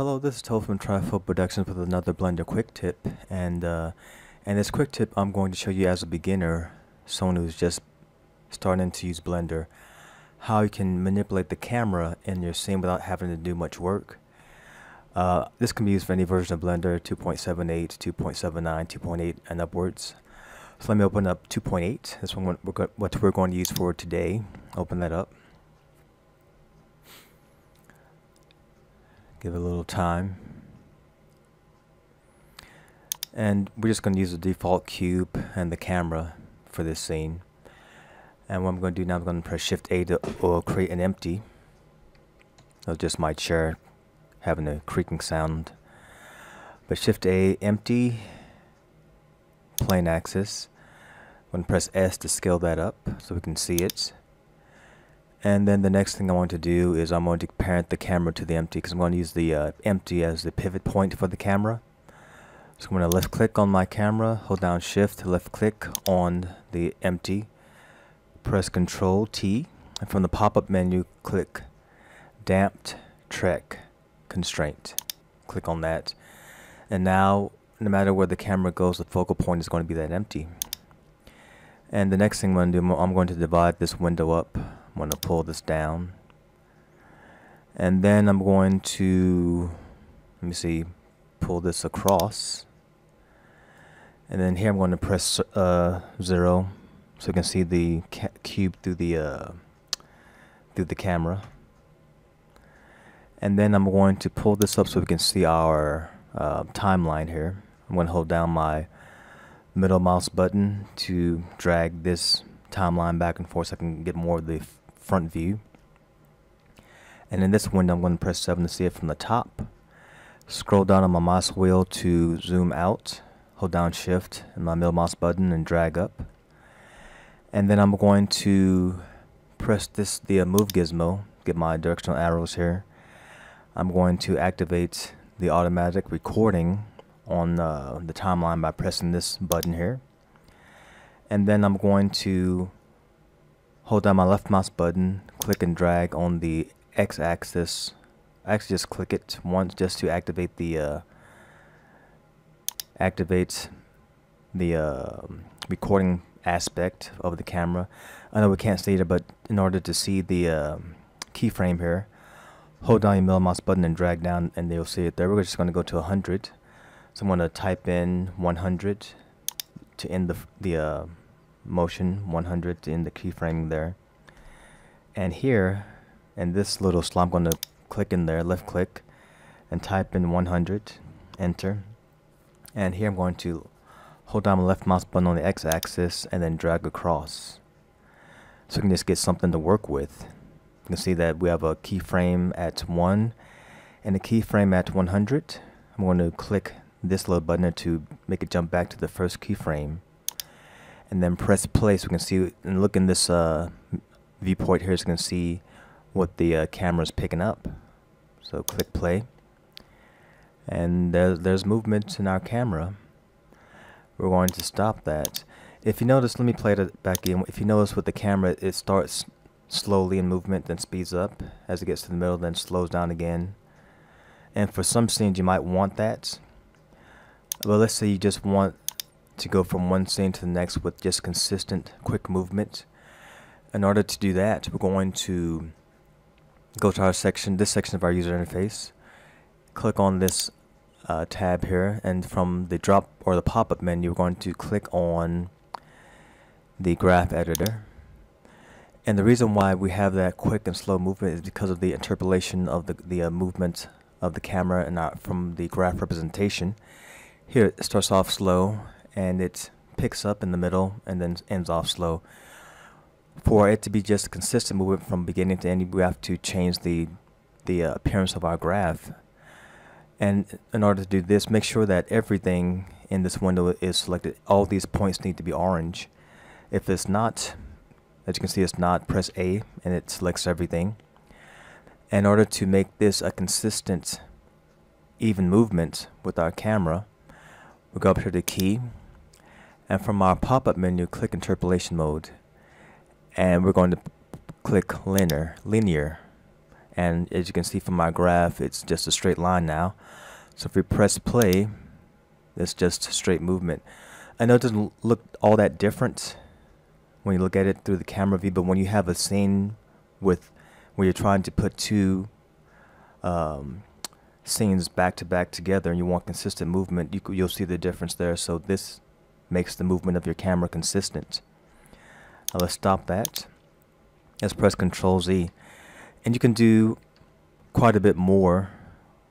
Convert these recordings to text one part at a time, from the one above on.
Hello, this is Toph from Trifold Productions with another Blender quick tip, and uh, and this quick tip I'm going to show you as a beginner, someone who's just starting to use Blender, how you can manipulate the camera in your scene without having to do much work. Uh, this can be used for any version of Blender, 2.78, 2.79, 2.8, and upwards. So let me open up 2.8. This one we're what we're going to use for today. Open that up. Give it a little time. And we're just going to use the default cube and the camera for this scene. And what I'm going to do now, I'm going to press Shift A to uh, create an empty. So just my chair having a creaking sound. But Shift A, empty, plain axis. I'm going to press S to scale that up so we can see it. And then the next thing I want to do is I'm going to parent the camera to the empty because I'm going to use the uh, empty as the pivot point for the camera. So I'm going to left click on my camera, hold down shift, left click on the empty, press control T, and from the pop-up menu click damped track constraint. Click on that. And now no matter where the camera goes, the focal point is going to be that empty. And the next thing I'm going to do, I'm going to divide this window up. I'm going to pull this down. And then I'm going to, let me see, pull this across. And then here I'm going to press uh, 0 so you can see the cube through the uh, through the camera. And then I'm going to pull this up so we can see our uh, timeline here. I'm going to hold down my middle mouse button to drag this timeline back and forth so I can get more of the front view. And in this window, I'm going to press 7 to see it from the top. Scroll down on my mouse wheel to zoom out. Hold down shift and my middle mouse button and drag up. And then I'm going to press this the uh, move gizmo, get my directional arrows here. I'm going to activate the automatic recording on uh, the timeline by pressing this button here. And then I'm going to hold down my left mouse button, click and drag on the x-axis. Actually, just click it once just to activate the uh, activate the uh, recording aspect of the camera. I know we can't see it, but in order to see the uh, keyframe here, hold down your middle mouse button and drag down, and you'll see it there. We're just going to go to 100. So I'm going to type in 100 to end the the uh, motion 100 in the keyframe there. And here, in this little slot, I'm going to click in there, left click, and type in 100, enter. And here I'm going to hold down my left mouse button on the x-axis and then drag across. So we can just get something to work with. You can see that we have a keyframe at 1 and a keyframe at 100. I'm going to click this little button to make it jump back to the first keyframe and then press play so we can see and look in this uh, viewport here so you can see what the uh, camera is picking up. So click play. And there's, there's movement in our camera. We're going to stop that. If you notice let me play it back in. If you notice with the camera it starts slowly in movement then speeds up. As it gets to the middle then slows down again. And for some scenes you might want that. But let's say you just want to go from one scene to the next with just consistent quick movement. In order to do that, we're going to go to our section, this section of our user interface, click on this uh, tab here, and from the drop or the pop-up menu, we're going to click on the graph editor. And the reason why we have that quick and slow movement is because of the interpolation of the, the uh, movement of the camera and our, from the graph representation. Here it starts off slow and it picks up in the middle and then ends off slow. For it to be just a consistent movement from beginning to end, we have to change the the uh, appearance of our graph. And in order to do this, make sure that everything in this window is selected. All these points need to be orange. If it's not, as you can see, it's not, press A and it selects everything. In order to make this a consistent, even movement with our camera, we go up here to key, and from our pop-up menu click interpolation mode. And we're going to click linear linear. And as you can see from my graph it's just a straight line now. So if we press play it's just straight movement. I know it doesn't look all that different when you look at it through the camera view but when you have a scene with where you're trying to put two um, scenes back to back together and you want consistent movement you, you'll see the difference there. So this makes the movement of your camera consistent. Now let's stop that. Let's press Control Z. And you can do quite a bit more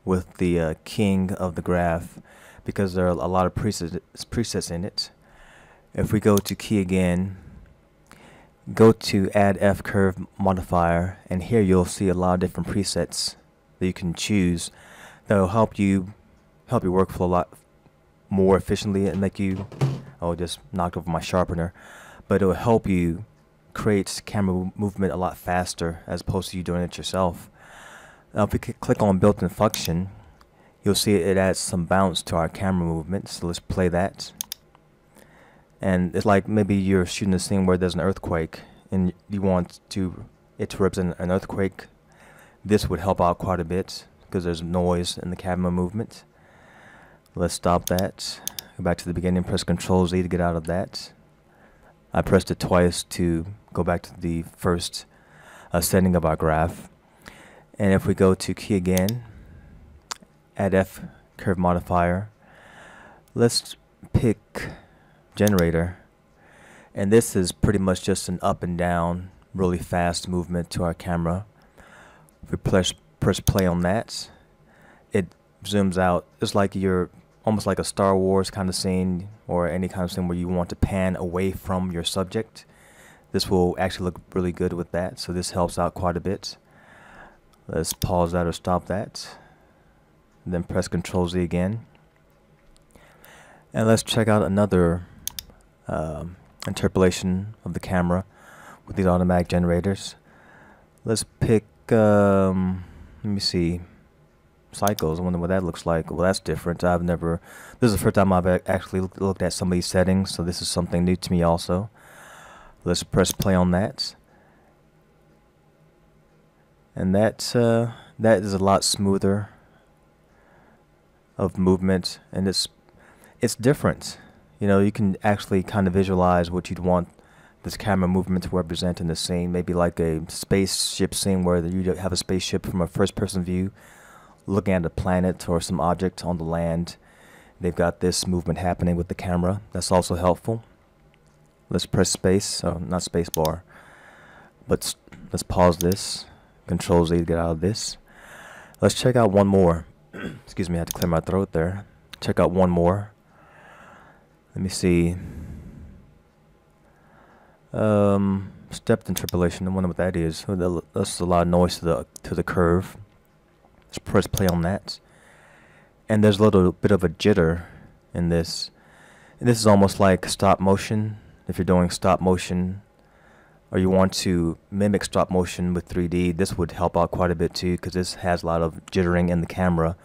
with the uh, king of the graph because there are a lot of presets, presets in it. If we go to key again, go to add F curve modifier and here you'll see a lot of different presets that you can choose that will help you help your workflow a lot more efficiently and make you oh just knocked over my sharpener but it will help you create camera movement a lot faster as opposed to you doing it yourself. Now if we click on built-in function, you'll see it adds some bounce to our camera movement. So let's play that. And it's like maybe you're shooting a scene where there's an earthquake and you want to it to represent an earthquake. This would help out quite a bit because there's noise in the camera movement. Let's stop that. Go back to the beginning, press Control Z to get out of that. I pressed it twice to go back to the first uh, setting of our graph. And if we go to key again, add F curve modifier, let's pick generator. And this is pretty much just an up and down, really fast movement to our camera. If we press, press play on that, it zooms out. It's like you're almost like a Star Wars kind of scene or any kind of scene where you want to pan away from your subject. This will actually look really good with that, so this helps out quite a bit. Let's pause that or stop that. Then press Control Z again. And let's check out another um, interpolation of the camera with these automatic generators. Let's pick, um, let me see, cycles. I wonder what that looks like. Well, that's different. I've never, this is the first time I've actually looked at some of these settings, so this is something new to me also. Let's press play on that. And that, uh, that is a lot smoother of movement, and it's, it's different. You know, you can actually kind of visualize what you'd want this camera movement to represent in the scene. Maybe like a spaceship scene where you have a spaceship from a first-person view looking at a planet or some object on the land. They've got this movement happening with the camera. That's also helpful. Let's press space, oh, not space bar. But let's pause this. Control Z to get out of this. Let's check out one more. Excuse me, I had to clear my throat there. Check out one more. Let me see. Um, stepped interpolation. I wonder what that is. That's a lot of noise to the to the curve. Let's press play on that. And there's a little bit of a jitter in this. And this is almost like stop motion. If you're doing stop motion or you want to mimic stop motion with 3D, this would help out quite a bit too because this has a lot of jittering in the camera.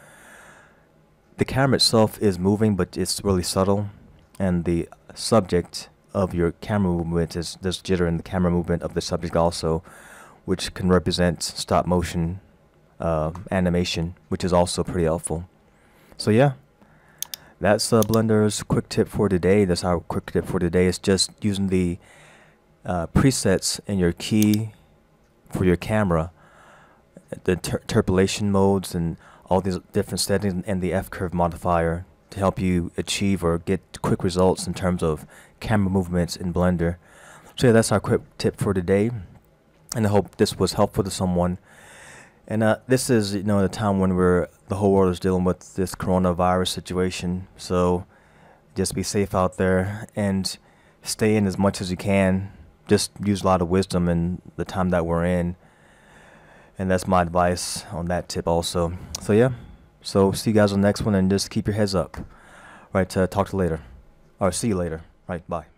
The camera itself is moving, but it's really subtle. And the subject of your camera movement is this jitter in the camera movement of the subject also, which can represent stop motion uh, animation, which is also pretty helpful. So yeah, that's uh, Blender's quick tip for today. That's our quick tip for today. It's just using the uh, presets in your key for your camera, the interpolation modes and all these different settings and the F-curve modifier to help you achieve or get quick results in terms of camera movements in Blender. So yeah, that's our quick tip for today. And I hope this was helpful to someone. And uh, this is, you know, the time when we're the whole world is dealing with this coronavirus situation. So just be safe out there and stay in as much as you can. Just use a lot of wisdom in the time that we're in. And that's my advice on that tip also. So yeah. So see you guys on the next one and just keep your heads up. Right, uh, talk to you later. Or see you later. Right, bye.